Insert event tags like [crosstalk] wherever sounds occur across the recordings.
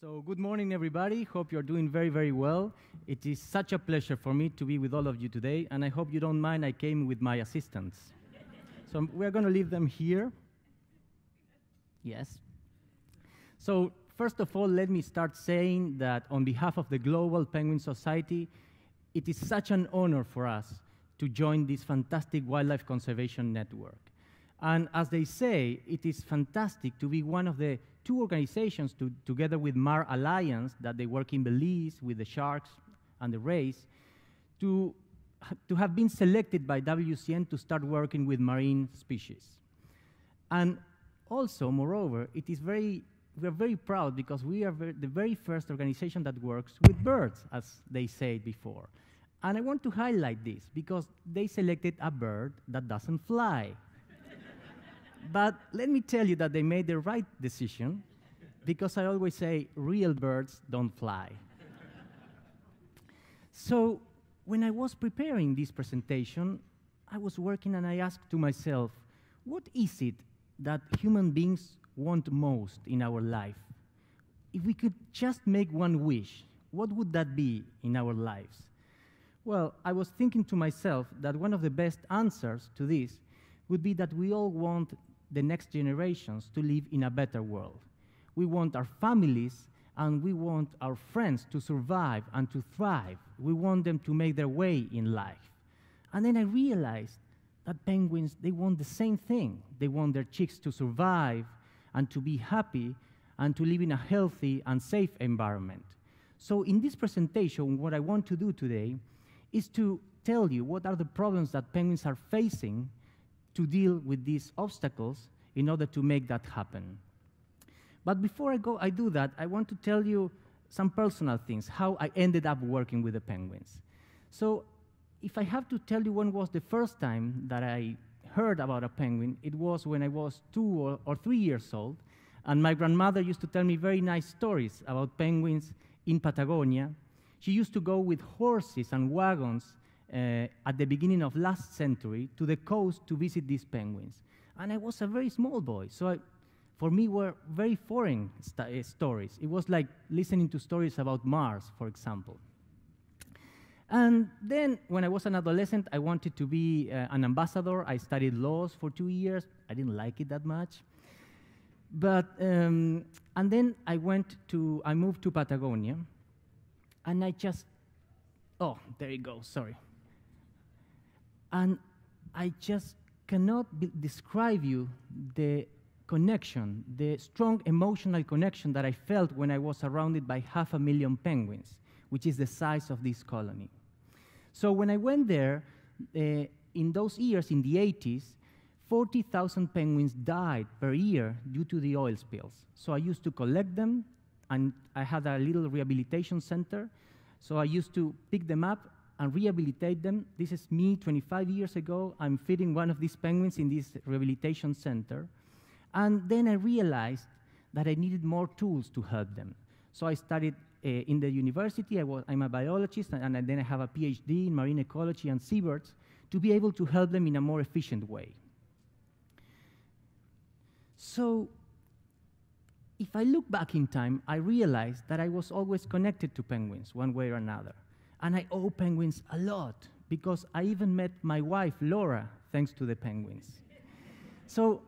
So, good morning, everybody. Hope you're doing very, very well. It is such a pleasure for me to be with all of you today, and I hope you don't mind I came with my assistants. so, we're going to leave them here. Yes. So, first of all, let me start saying that on behalf of the Global Penguin Society, it is such an honor for us to join this fantastic wildlife conservation network. And as they say, it is fantastic to be one of the two organizations to, together with Mar Alliance that they work in Belize with the sharks and the rays to, to have been selected by WCN to start working with marine species. And also, moreover, it is very, we're very proud because we are ver the very first organization that works with birds, as they said before. And I want to highlight this because they selected a bird that doesn't fly. But let me tell you that they made the right decision because I always say real birds don't fly. so when I was preparing this presentation, I was working and I asked to myself, what is it that human beings want most in our life? If we could just make one wish, what would that be in our lives? Well, I was thinking to myself that one of the best answers to this would be that we all want the next generations to live in a better world. We want our families and we want our friends to survive and to thrive. We want them to make their way in life. And then I realized that penguins, they want the same thing. They want their chicks to survive and to be happy and to live in a healthy and safe environment. So in this presentation, what I want to do today is to tell you what are the problems that penguins are facing to deal with these obstacles in order to make that happen. But before I go, I do that, I want to tell you some personal things, how I ended up working with the penguins. So if I have to tell you when was the first time that I heard about a penguin, it was when I was two or, or three years old, and my grandmother used to tell me very nice stories about penguins in Patagonia. She used to go with horses and wagons at the beginning of last century to the coast to visit these penguins. And I was a very small boy, so I, for me were very foreign st uh, stories. It was like listening to stories about Mars, for example. And then when I was an adolescent, I wanted to be uh, an ambassador. I studied laws for two years. I didn't like it that much. But, um, and then I went to, I moved to Patagonia, and I just, oh, there you go, sorry. And I just cannot describe you the connection, the strong emotional connection that I felt when I was surrounded by half a million penguins, which is the size of this colony. So when I went there, uh, in those years, in the 80s, 40,000 penguins died per year due to the oil spills. So I used to collect them, and I had a little rehabilitation center. So I used to pick them up and rehabilitate them. This is me 25 years ago. I'm feeding one of these penguins in this rehabilitation center. And then I realized that I needed more tools to help them. So I studied uh, in the university. I was, I'm a biologist, and, and then I have a PhD in marine ecology and seabirds to be able to help them in a more efficient way. So if I look back in time, I realized that I was always connected to penguins one way or another. And I owe penguins a lot because I even met my wife, Laura, thanks to the penguins. so,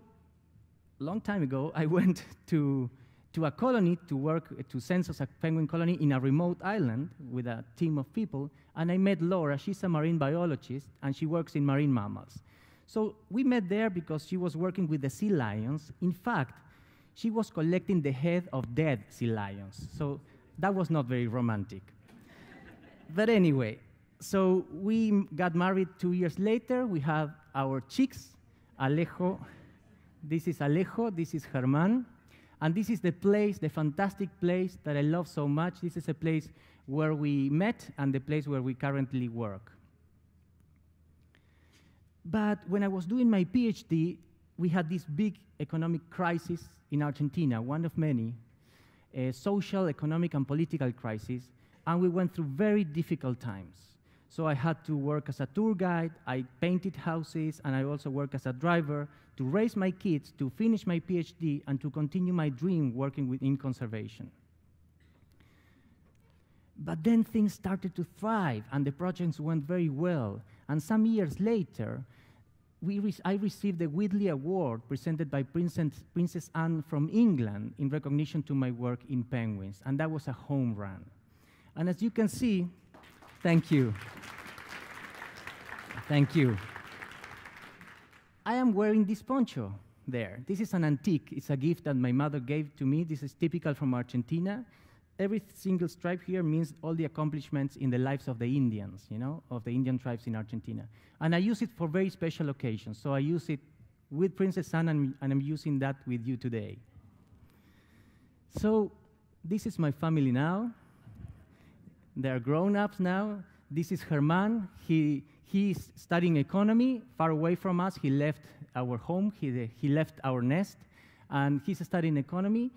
a long time ago, I [laughs] went to, to a colony to work to census a penguin colony in a remote island with a team of people, and I met Laura. She's a marine biologist, and she works in marine mammals. So we met there because she was working with the sea lions. In fact, she was collecting the head of dead sea lions. So that was not very romantic but anyway, so we got married two years later. We have our chicks, Alejo. This is Alejo, this is Herman. And this is the place, the fantastic place that I love so much. This is a place where we met and the place where we currently work. But when I was doing my PhD, we had this big economic crisis in Argentina, one of many, a social, economic, and political crisis and we went through very difficult times. So I had to work as a tour guide, I painted houses, and I also worked as a driver to raise my kids, to finish my PhD, and to continue my dream working within conservation. But then things started to thrive, and the projects went very well. And some years later, re I received the Whitley Award presented by Princess, Princess Anne from England in recognition to my work in penguins, and that was a home run. And as you can see, thank you. thank you. I am wearing this poncho there. This is an antique. It's a gift that my mother gave to me. This is typical from Argentina every single stripe here means all the accomplishments in the lives of the Indians, you know, of the Indian tribes in Argentina. And I use it for very special occasions. So I use it with Princess Anne, and, and I'm using that with you today. So this is my family now. They're grown-ups now. This is Herman. He, he's studying economy far away from us. He left our home. He, he left our nest. And he's studying economy.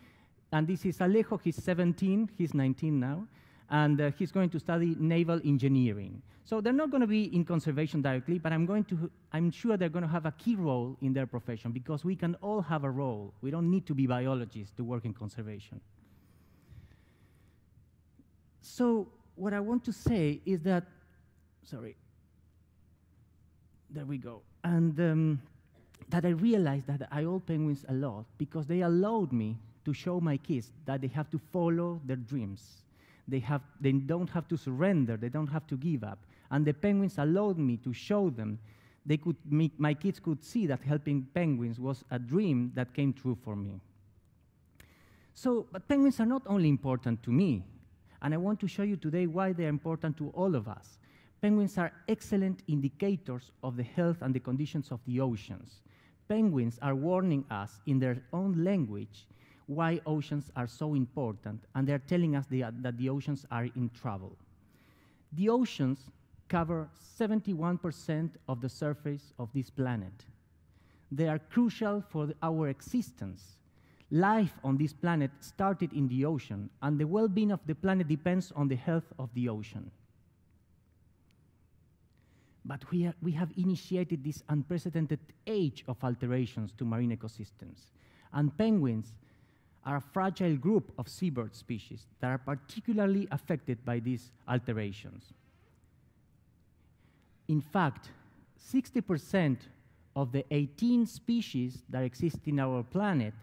And this is Alejo, he's 17, he's 19 now, and uh, he's going to study naval engineering. So they're not going to be in conservation directly, but I'm, going to, I'm sure they're going to have a key role in their profession because we can all have a role. We don't need to be biologists to work in conservation. So what I want to say is that, sorry, there we go. And um, that I realized that I owe penguins a lot because they allowed me to show my kids that they have to follow their dreams. They, have, they don't have to surrender, they don't have to give up. And the penguins allowed me to show them. They could make, my kids could see that helping penguins was a dream that came true for me. So, but penguins are not only important to me, and I want to show you today why they are important to all of us. Penguins are excellent indicators of the health and the conditions of the oceans. Penguins are warning us in their own language why oceans are so important, and they're telling us that the oceans are in trouble. The oceans cover 71% of the surface of this planet. They are crucial for our existence. Life on this planet started in the ocean, and the well being of the planet depends on the health of the ocean. But we, we have initiated this unprecedented age of alterations to marine ecosystems. And penguins are a fragile group of seabird species that are particularly affected by these alterations. In fact, 60% of the 18 species that exist in our planet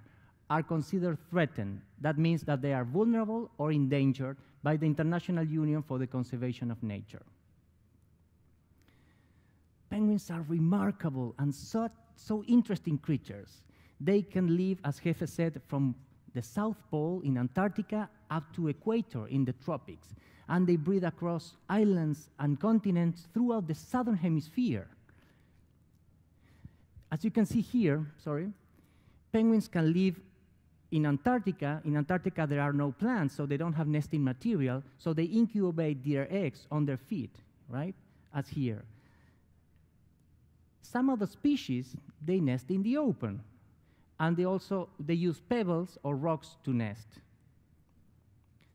are considered threatened. That means that they are vulnerable or endangered by the International Union for the Conservation of Nature. Penguins are remarkable and so, so interesting creatures. They can live, as Jefe said, from the South Pole in Antarctica up to equator in the tropics, and they breed across islands and continents throughout the southern hemisphere. As you can see here, sorry, penguins can live in Antarctica. In Antarctica, there are no plants, so they don't have nesting material, so they incubate their eggs on their feet, right, as here. Some of the species, they nest in the open, and they also they use pebbles or rocks to nest.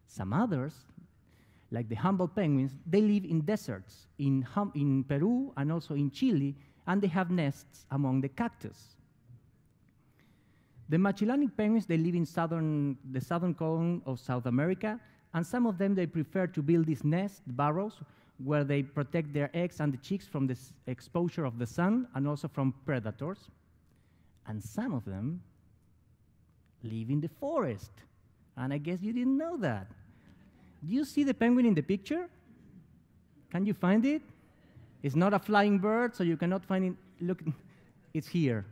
Some others, like the Humboldt penguins, they live in deserts in, hum, in Peru and also in Chile, and they have nests among the cactus. The Magellanic penguins, they live in southern, the southern cone of South America, and some of them, they prefer to build these nest burrows where they protect their eggs and the chicks from the exposure of the sun and also from predators and some of them live in the forest. And I guess you didn't know that. Do you see the penguin in the picture? Can you find it? It's not a flying bird, so you cannot find it. Look, [laughs] it's here.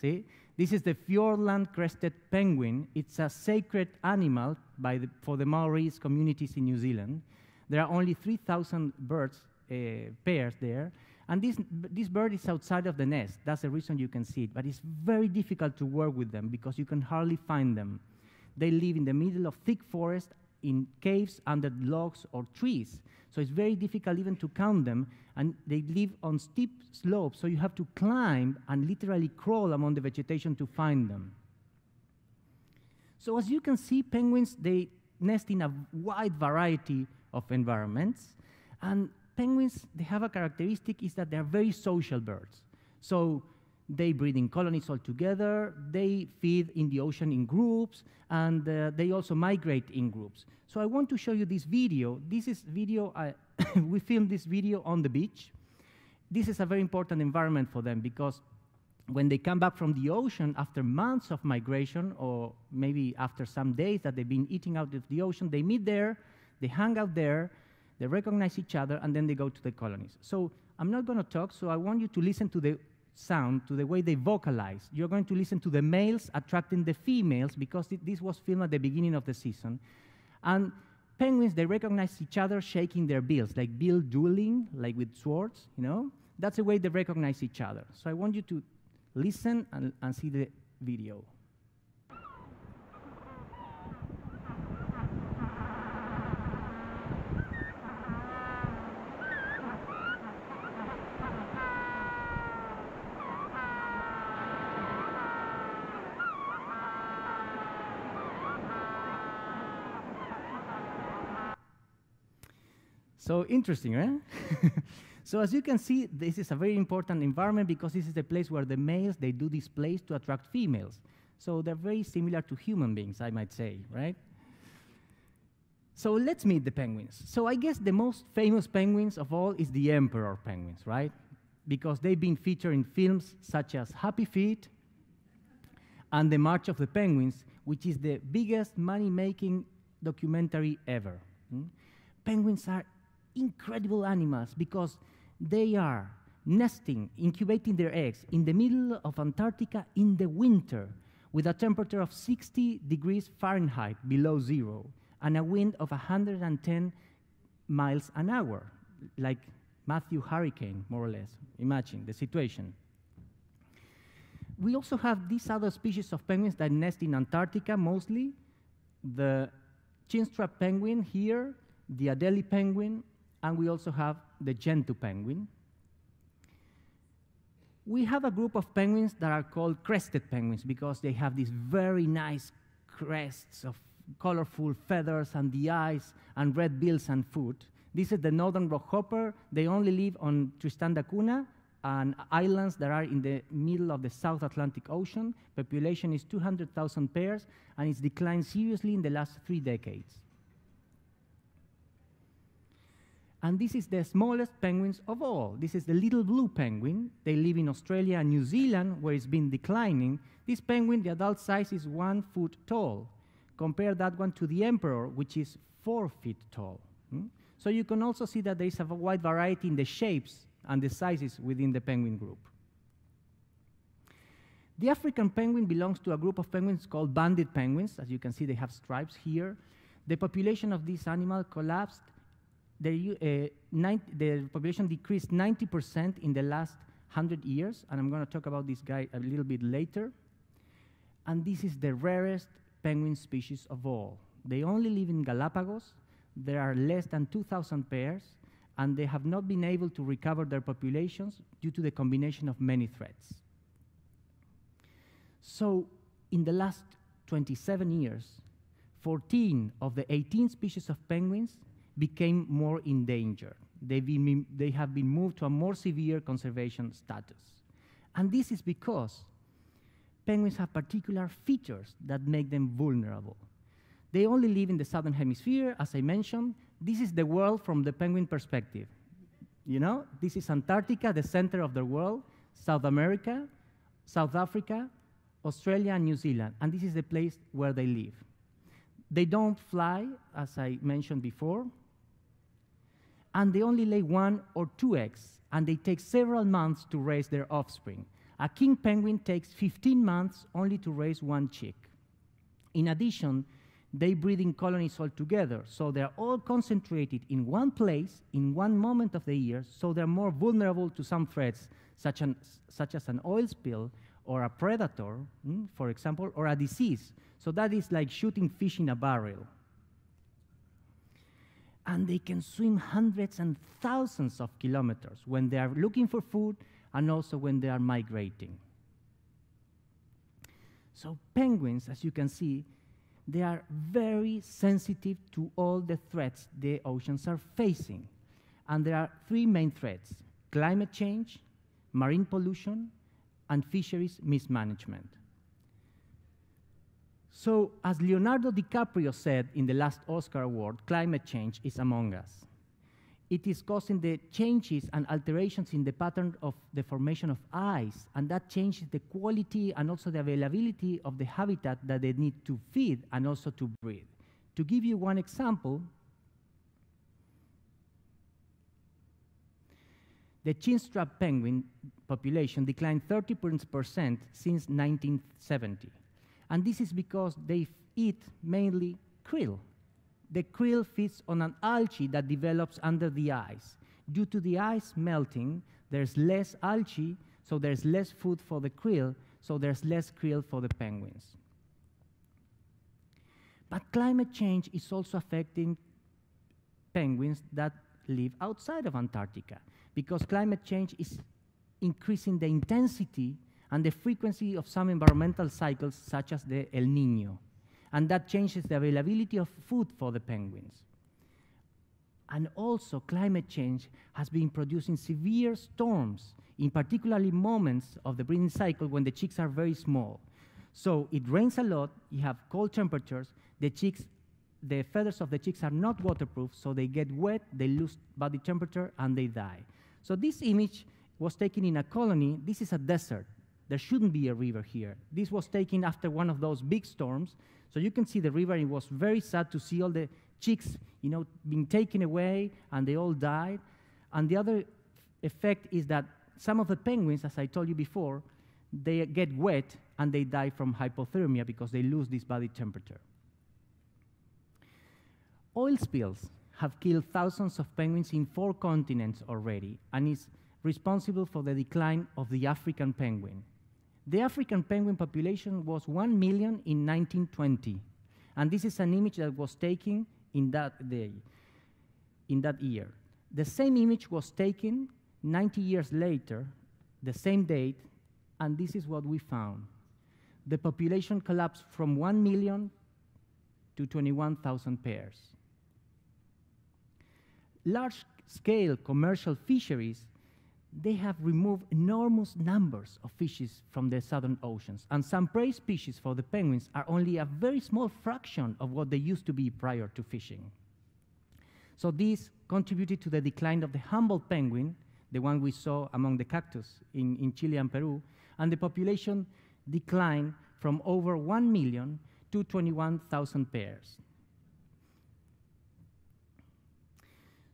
See? This is the Fiordland crested penguin. It's a sacred animal the, for the Maoris communities in New Zealand. There are only 3,000 birds, uh, pairs there, and this, this bird is outside of the nest. That's the reason you can see it. But it's very difficult to work with them because you can hardly find them. They live in the middle of thick forest, in caves, under logs or trees. So it's very difficult even to count them. And they live on steep slopes, so you have to climb and literally crawl among the vegetation to find them. So as you can see, penguins, they nest in a wide variety of environments. And penguins, they have a characteristic is that they're very social birds. So They breed in colonies all together. They feed in the ocean in groups, and uh, they also migrate in groups. So I want to show you this video. This is video, I [coughs] we filmed this video on the beach. This is a very important environment for them because when they come back from the ocean after months of migration, or maybe after some days that they've been eating out of the ocean, they meet there, they hang out there, they recognize each other, and then they go to the colonies. So I'm not going to talk, so I want you to listen to the sound, to the way they vocalize. You're going to listen to the males attracting the females because it, this was filmed at the beginning of the season. And penguins, they recognize each other shaking their bills, like bill dueling, like with swords, you know? That's the way they recognize each other. So I want you to listen and, and see the video. So interesting, right? [laughs] so as you can see, this is a very important environment because this is the place where the males, they do displays to attract females. So they're very similar to human beings, I might say, right? So let's meet the penguins. So I guess the most famous penguins of all is the emperor penguins, right? Because they've been featured in films such as Happy Feet and The March of the Penguins, which is the biggest money-making documentary ever. Hmm? Penguins are incredible animals because they are nesting, incubating their eggs in the middle of Antarctica in the winter with a temperature of 60 degrees Fahrenheit below zero and a wind of 110 miles an hour, like Matthew Hurricane, more or less. Imagine the situation. We also have these other species of penguins that nest in Antarctica mostly. The chinstrap penguin here, the Adelie penguin, and we also have the Gentoo penguin. We have a group of penguins that are called crested penguins because they have these very nice crests of colorful feathers and the eyes and red bills and foot. This is the northern rockhopper. They only live on Tristan da Cunha and islands that are in the middle of the South Atlantic Ocean. Population is 200,000 pairs, and it's declined seriously in the last three decades. And this is the smallest penguins of all. This is the little blue penguin. They live in Australia and New Zealand, where it's been declining. This penguin, the adult size is one foot tall. Compare that one to the emperor, which is four feet tall. Hmm? So you can also see that there is a wide variety in the shapes and the sizes within the penguin group. The African penguin belongs to a group of penguins called banded penguins. As you can see, they have stripes here. The population of this animal collapsed the, uh, the population decreased 90% in the last 100 years, and I'm going to talk about this guy a little bit later. And this is the rarest penguin species of all. They only live in Galapagos. There are less than 2,000 pairs, and they have not been able to recover their populations due to the combination of many threats. So, in the last 27 years, 14 of the 18 species of penguins became more endangered. Been, they have been moved to a more severe conservation status. And this is because penguins have particular features that make them vulnerable. They only live in the southern hemisphere, as I mentioned. This is the world from the penguin perspective. You know, this is Antarctica, the center of the world, South America, South Africa, Australia, and New Zealand. And this is the place where they live. They don't fly, as I mentioned before and they only lay one or two eggs, and they take several months to raise their offspring. A king penguin takes 15 months only to raise one chick. In addition, they breed in colonies all together, so they're all concentrated in one place, in one moment of the year, so they're more vulnerable to some threats, such, an, such as an oil spill or a predator, mm, for example, or a disease. So that is like shooting fish in a barrel and they can swim hundreds and thousands of kilometers when they are looking for food and also when they are migrating. So penguins, as you can see, they are very sensitive to all the threats the oceans are facing. And there are three main threats, climate change, marine pollution, and fisheries mismanagement. So, as Leonardo DiCaprio said in the last Oscar award, climate change is among us. It is causing the changes and alterations in the pattern of the formation of ice, and that changes the quality and also the availability of the habitat that they need to feed and also to breed. To give you one example, the chinstrap penguin population declined 30% since 1970. And this is because they eat mainly krill. The krill feeds on an algae that develops under the ice. Due to the ice melting, there's less algae, so there's less food for the krill, so there's less krill for the penguins. But climate change is also affecting penguins that live outside of Antarctica because climate change is increasing the intensity and the frequency of some environmental cycles such as the El Nino. And that changes the availability of food for the penguins. And also climate change has been producing severe storms, in particularly moments of the breeding cycle when the chicks are very small. So it rains a lot, you have cold temperatures, the chicks the feathers of the chicks are not waterproof, so they get wet, they lose body temperature, and they die. So this image was taken in a colony. This is a desert. There shouldn't be a river here. This was taken after one of those big storms. So you can see the river. It was very sad to see all the chicks, you know, being taken away, and they all died. And the other effect is that some of the penguins, as I told you before, they get wet and they die from hypothermia because they lose this body temperature. Oil spills have killed thousands of penguins in four continents already and is responsible for the decline of the African penguin. The African penguin population was 1 million in 1920, and this is an image that was taken in that day, in that year. The same image was taken 90 years later, the same date, and this is what we found. The population collapsed from 1 million to 21,000 pairs large-scale commercial fisheries, they have removed enormous numbers of fishes from the southern oceans. And some prey species for the penguins are only a very small fraction of what they used to be prior to fishing. So this contributed to the decline of the Humboldt penguin, the one we saw among the cactus in, in Chile and Peru, and the population declined from over 1 million to 21,000 pairs.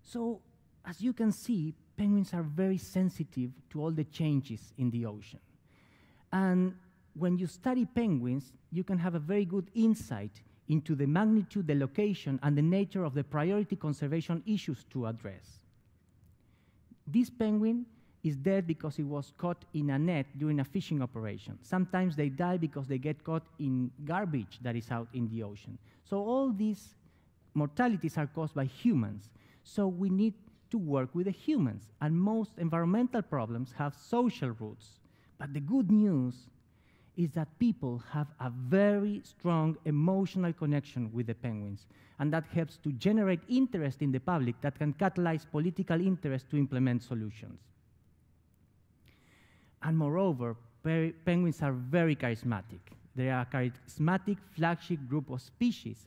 So as you can see, penguins are very sensitive to all the changes in the ocean. And when you study penguins, you can have a very good insight into the magnitude, the location, and the nature of the priority conservation issues to address. This penguin is dead because it was caught in a net during a fishing operation. Sometimes they die because they get caught in garbage that is out in the ocean. So all these mortalities are caused by humans. So we need to work with the humans. And most environmental problems have social roots. But the good news is that people have a very strong emotional connection with the penguins. And that helps to generate interest in the public that can catalyze political interest to implement solutions. And moreover, penguins are very charismatic. They are a charismatic flagship group of species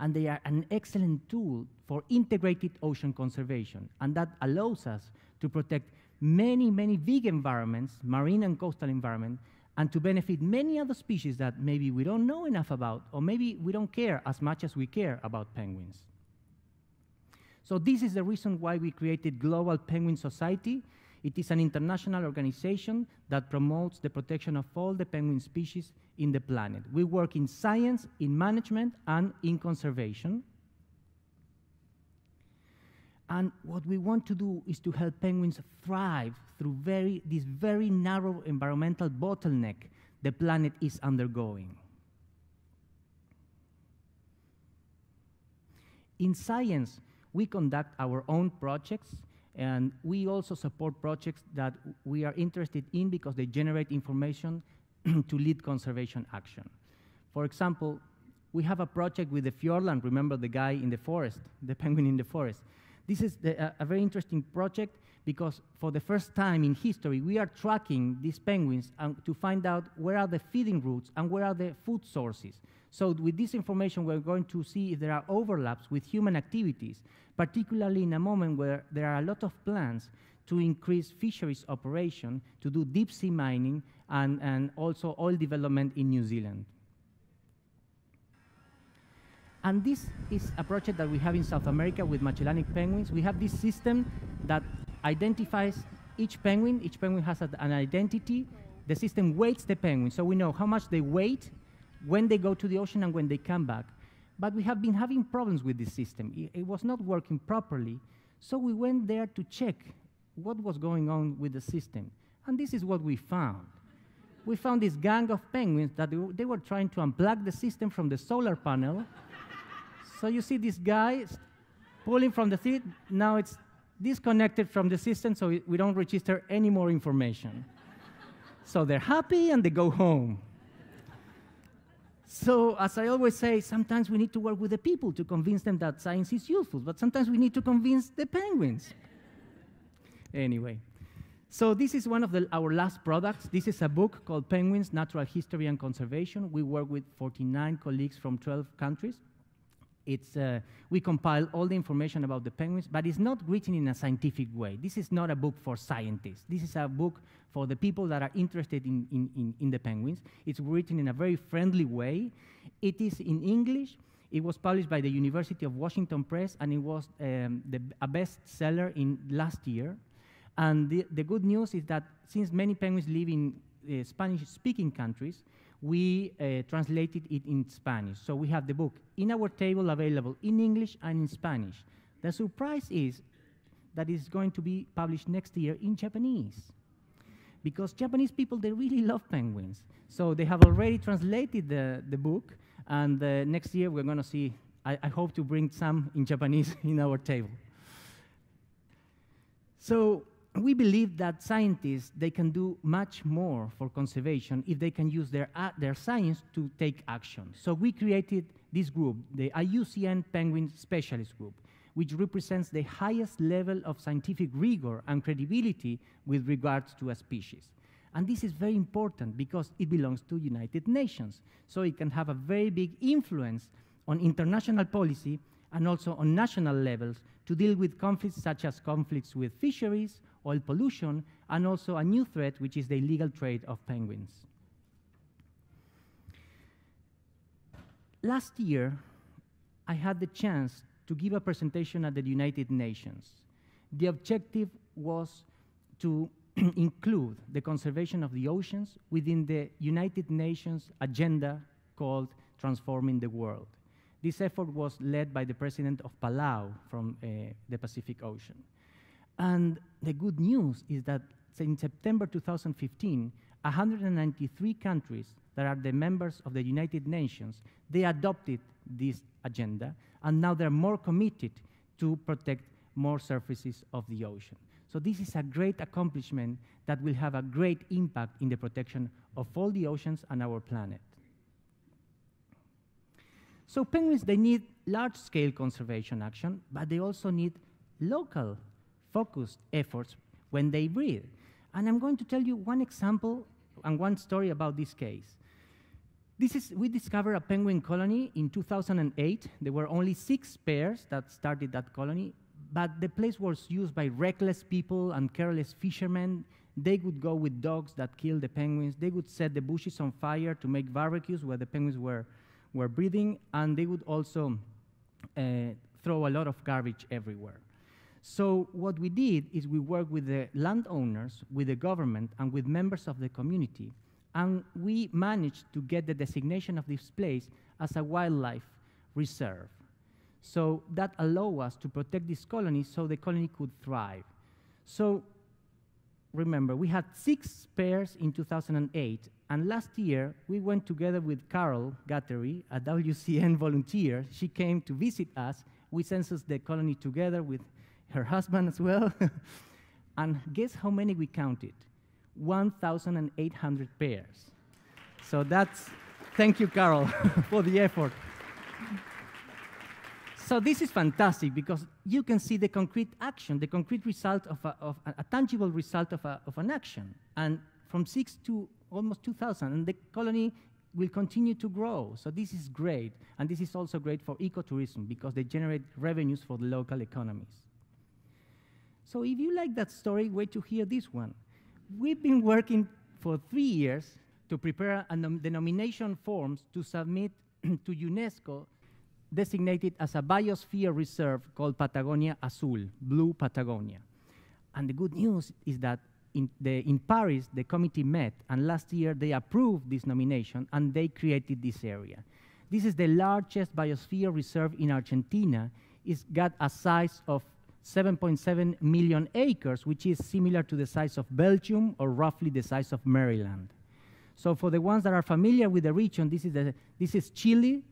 and they are an excellent tool for integrated ocean conservation. And that allows us to protect many, many big environments, marine and coastal environment, and to benefit many other species that maybe we don't know enough about, or maybe we don't care as much as we care about penguins. So this is the reason why we created Global Penguin Society, it is an international organization that promotes the protection of all the penguin species in the planet. We work in science, in management, and in conservation. And what we want to do is to help penguins thrive through very, this very narrow environmental bottleneck the planet is undergoing. In science, we conduct our own projects and we also support projects that we are interested in because they generate information [clears throat] to lead conservation action. For example, we have a project with the Fiordland, remember the guy in the forest, the [laughs] penguin in the forest, This is the, uh, a very interesting project because for the first time in history, we are tracking these penguins to find out where are the feeding routes and where are the food sources. So with this information, we're going to see if there are overlaps with human activities, particularly in a moment where there are a lot of plans to increase fisheries operation, to do deep sea mining, and, and also oil development in New Zealand. And this is a project that we have in South America with Magellanic penguins. We have this system that identifies each penguin. Each penguin has a, an identity. The system weights the penguin, so we know how much they weight when they go to the ocean and when they come back. But we have been having problems with this system. It, it was not working properly, so we went there to check what was going on with the system. And this is what we found. We found this gang of penguins that they, they were trying to unplug the system from the solar panel. So you see this guy pulling from the seat. Now it's disconnected from the system, so we don't register any more information. so they're happy and they go home. So, as I always say, sometimes we need to work with the people to convince them that science is useful, but sometimes we need to convince the penguins. anyway, so this is one of the, our last products. This is a book called Penguins, Natural History and Conservation. We work with 49 colleagues from 12 countries. It's, uh, we compile all the information about the penguins, but it's not written in a scientific way. This is not a book for scientists. This is a book for the people that are interested in, in, in, in the penguins. It's written in a very friendly way. It is in English. It was published by the University of Washington Press, and it was um, the, a bestseller in last year. And the, the, good news is that since many penguins live in uh, Spanish-speaking countries, we uh, translated it in Spanish. So we have the book in our table available in English and in Spanish. The surprise is that it's going to be published next year in Japanese. Because Japanese people, they really love penguins. So they have already translated the, the book, and uh, next year we're going to see, I, I hope to bring some in Japanese [laughs] in our table. So we believe that scientists, they can do much more for conservation if they can use their, uh, their science to take action. So we created this group, the IUCN Penguin Specialist Group, which represents the highest level of scientific rigor and credibility with regards to a species. And this is very important because it belongs to United Nations. So it can have a very big influence on international policy and also on national levels to deal with conflicts such as conflicts with fisheries oil pollution, and also a new threat, which is the illegal trade of penguins. Last year, I had the chance to give a presentation at the United Nations. The objective was to [clears throat] include the conservation of the oceans within the United Nations agenda called Transforming the World. This effort was led by the president of Palau from uh, the Pacific Ocean. And the good news is that in September 2015, 193 countries that are the members of the United Nations, they adopted this agenda, and now they're more committed to protect more surfaces of the ocean. So this is a great accomplishment that will have a great impact in the protection of all the oceans and our planet. So penguins, they need large-scale conservation action, but they also need local focused efforts when they breed. And I'm going to tell you one example and one story about this case. This is, we discovered a penguin colony in 2008. There were only six pairs that started that colony, but the place was used by reckless people and careless fishermen. They would go with dogs that killed the penguins. They would set the bushes on fire to make barbecues where the penguins were, were breeding, and they would also uh, throw a lot of garbage everywhere. So what we did is we worked with the landowners, with the government, and with members of the community, and we managed to get the designation of this place as a wildlife reserve. So that allowed us to protect this colony so the colony could thrive. So remember, we had six pairs in 2008, and last year we went together with Carol Gattery, a WCN volunteer. She came to visit us. We censused the colony together with her husband as well. [laughs] and guess how many we counted? 1,800 pairs. So that's, thank you, Carol, [laughs] for the effort. So this is fantastic because you can see the concrete action, the concrete result of a, of a, a tangible result of, a, of an action. And from six to almost 2,000, and the colony will continue to grow. So this is great. And this is also great for ecotourism because they generate revenues for the local economies. So if you like that story, wait to hear this one. We've been working for three years to prepare the nomination forms to submit [clears throat] to UNESCO designated as a biosphere reserve called Patagonia Azul, Blue Patagonia. And the good news is that in, the, in Paris, the committee met, and last year they approved this nomination, and they created this area. This is the largest biosphere reserve in Argentina. It's got a size of 7.7 million acres, which is similar to the size of Belgium or roughly the size of Maryland. So for the ones that are familiar with the region, this is, the, this is Chile,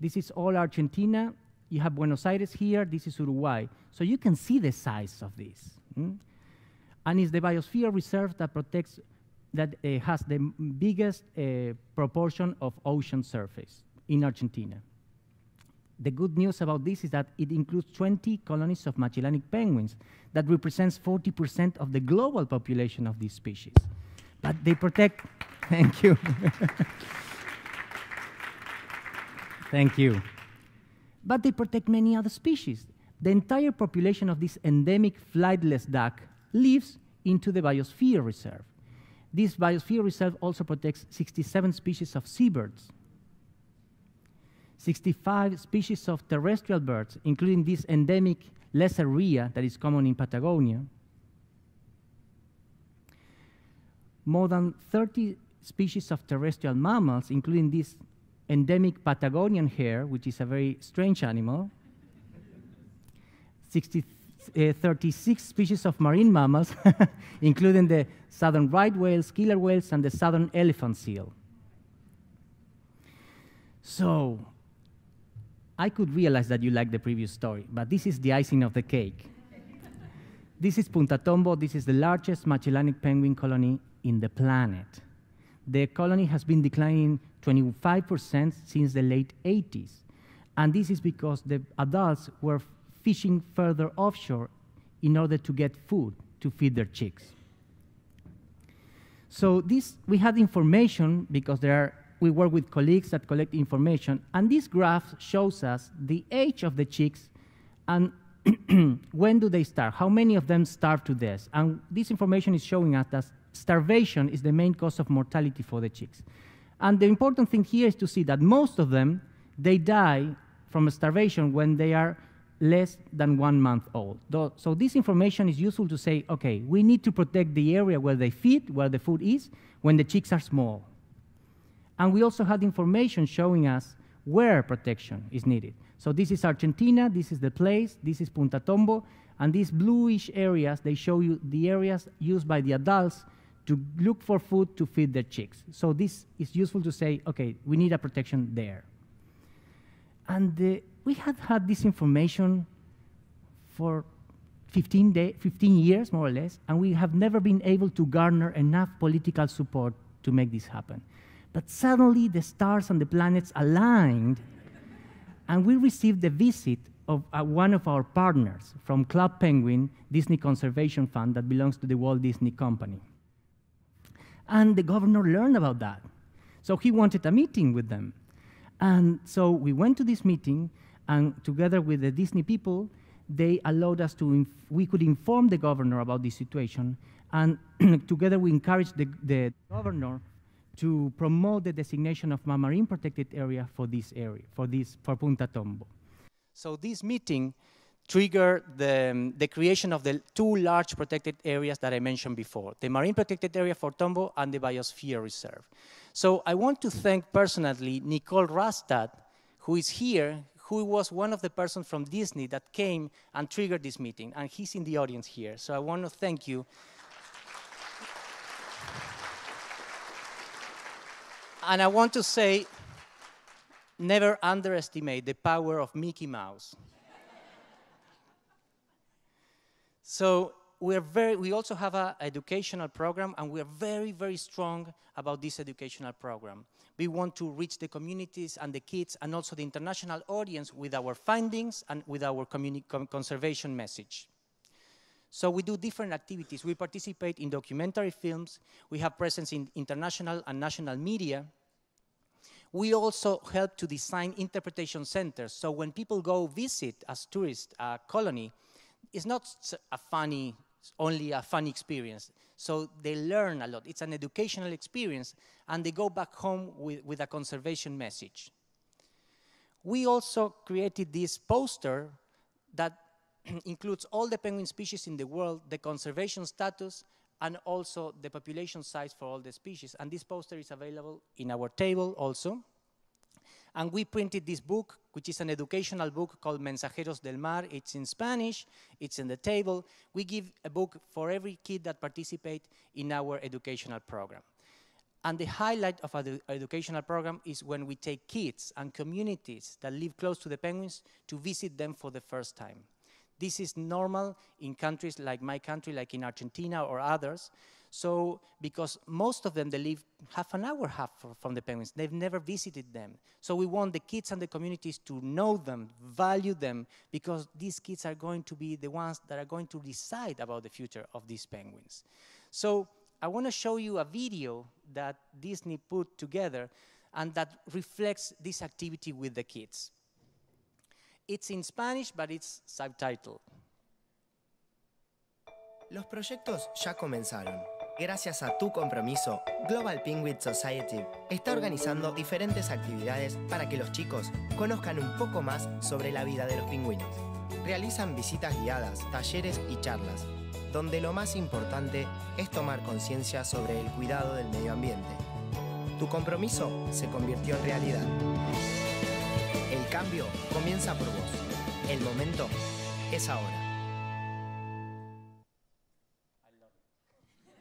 this is all Argentina, you have Buenos Aires here, this is Uruguay. So you can see the size of this. Mm? And it's the biosphere reserve that protects, that uh, has the biggest uh, proportion of ocean surface in Argentina. The good news about this is that it includes 20 colonies of Magellanic penguins that represents 40% of the global population of this species. But they protect, [laughs] thank you. [laughs] thank you. But they protect many other species. The entire population of this endemic flightless duck lives into the biosphere reserve. This biosphere reserve also protects 67 species of seabirds, 65 species of terrestrial birds, including this endemic lesser rhea that is common in Patagonia, more than 30 species of terrestrial mammals, including this endemic Patagonian hare, which is a very strange animal, 60, uh, 36 species of marine mammals, [laughs] including the southern right whales, killer whales, and the southern elephant seal. So, I could realize that you liked the previous story, but this is the icing of the cake. this is Punta Tombo. This is the largest Magellanic penguin colony in the planet. The colony has been declining 25% since the late 80s. And this is because the adults were fishing further offshore in order to get food to feed their chicks. So this, we had information because there are we work with colleagues that collect information, and this graph shows us the age of the chicks and [clears throat] when do they starve, how many of them starve to death. And this information is showing us that starvation is the main cause of mortality for the chicks. And the important thing here is to see that most of them, they die from starvation when they are less than one month old. So this information is useful to say, okay, we need to protect the area where they feed, where the food is, when the chicks are small. And we also had information showing us where protection is needed. So this is Argentina, this is the place, this is Punta Tombo, and these bluish areas, they show you the areas used by the adults to look for food to feed their chicks. So this is useful to say, okay, we need a protection there. And uh, we had had this information for 15, day, 15 years, more or less, and we have never been able to garner enough political support to make this happen. But suddenly the stars and the planets aligned, and we received the visit of uh, one of our partners from Club Penguin, Disney Conservation Fund, that belongs to the Walt Disney Company. And the governor learned about that. So he wanted a meeting with them. And so we went to this meeting, and together with the Disney people, they allowed us to, we could inform the governor about the situation. And [clears throat] together we encouraged the, the governor to promote the designation of marine protected area for this area, for, this, for Punta Tombo. So this meeting triggered the, um, the creation of the two large protected areas that I mentioned before, the marine protected area for Tombo and the biosphere reserve. So I want to thank personally Nicole Rastad, who is here, who was one of the persons from Disney that came and triggered this meeting, and he's in the audience here. So I want to thank you and I want to say, never underestimate the power of Mickey Mouse. so we're very, we also have an educational program, and we're very, very strong about this educational program. We want to reach the communities and the kids and also the international audience with our findings and with our conservation message. So we do different activities. We participate in documentary films. We have presence in international and national media. We also help to design interpretation centers. So when people go visit as tourists a colony, it's not a funny, only a funny experience. So they learn a lot. It's an educational experience, and they go back home with, with a conservation message. We also created this poster that [clears throat] includes all the penguin species in the world, the conservation status, and also the population size for all the species. And this poster is available in our table also. And we printed this book, which is an educational book called Mensajeros del Mar. It's in Spanish, it's in the table. We give a book for every kid that participate in our educational program. And the highlight of our educational program is when we take kids and communities that live close to the penguins to visit them for the first time. This is normal in countries like my country, like in Argentina or others. So, because most of them, they live half an hour half from the penguins. They've never visited them. So we want the kids and the communities to know them, value them, because these kids are going to be the ones that are going to decide about the future of these penguins. So I want to show you a video that Disney put together and that reflects this activity with the kids. It's in Spanish, but it's subtitled. Los proyectos ya comenzaron. Gracias a tu compromiso, Global Penguin Society está organizando diferentes actividades para que los chicos conozcan un poco más sobre la vida de los pingüinos. Realizan visitas guiadas, talleres y charlas, donde lo más importante es tomar conciencia sobre el cuidado del medio ambiente. Tu compromiso se convirtió en realidad. El cambio comienza por vos. El momento es ahora.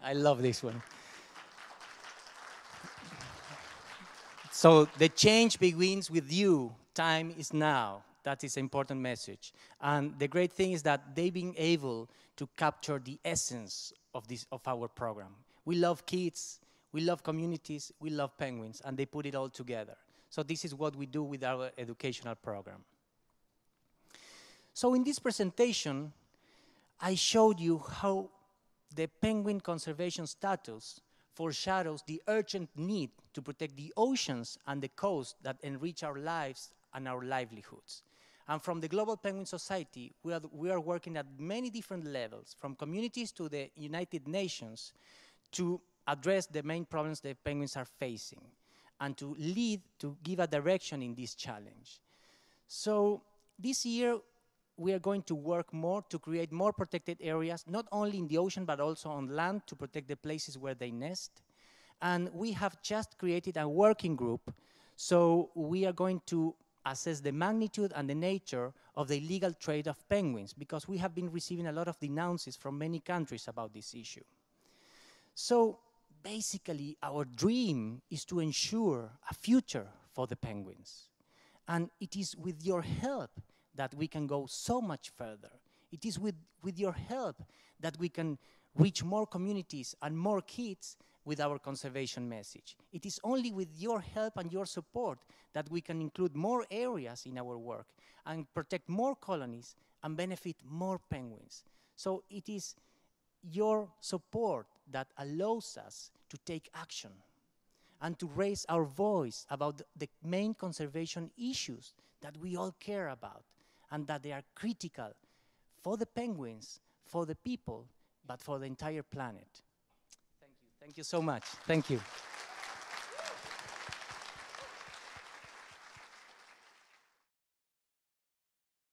I love this one. So the change begins with you. Time is now. That is an important message. And the great thing is that they've been able to capture the essence of, this, of our program. We love kids, we love communities, we love penguins, and they put it all together. So this is what we do with our educational program. So in this presentation, I showed you how the penguin conservation status foreshadows the urgent need to protect the oceans and the coast that enrich our lives and our livelihoods. And from the Global Penguin Society, we are, we are working at many different levels, from communities to the United Nations, to address the main problems that penguins are facing and to lead, to give a direction in this challenge. So this year, we are going to work more to create more protected areas, not only in the ocean, but also on land to protect the places where they nest. And we have just created a working group, so we are going to assess the magnitude and the nature of the illegal trade of penguins, because we have been receiving a lot of denounces from many countries about this issue. So basically, our dream is to ensure a future for the penguins. And it is with your help that we can go so much further. It is with, with your help that we can reach more communities and more kids with our conservation message. It is only with your help and your support that we can include more areas in our work and protect more colonies and benefit more penguins. So it is your support that allows us to take action and to raise our voice about the main conservation issues that we all care about and that they are critical for the penguins, for the people, but for the entire planet. Thank you. Thank you so much. Thank you.